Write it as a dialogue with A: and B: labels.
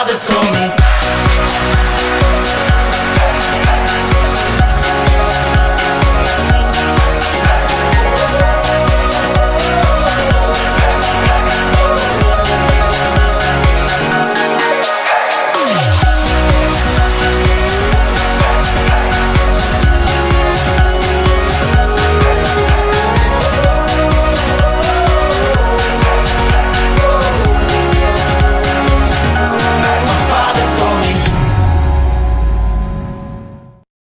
A: father told me.